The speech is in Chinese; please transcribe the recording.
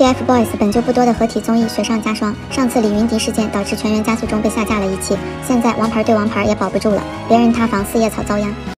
tfboys 本就不多的合体综艺雪上加霜上次李云迪事件导致全员加速中被下架了一期现在王牌对王牌也保不住了别人塌房四叶草遭殃。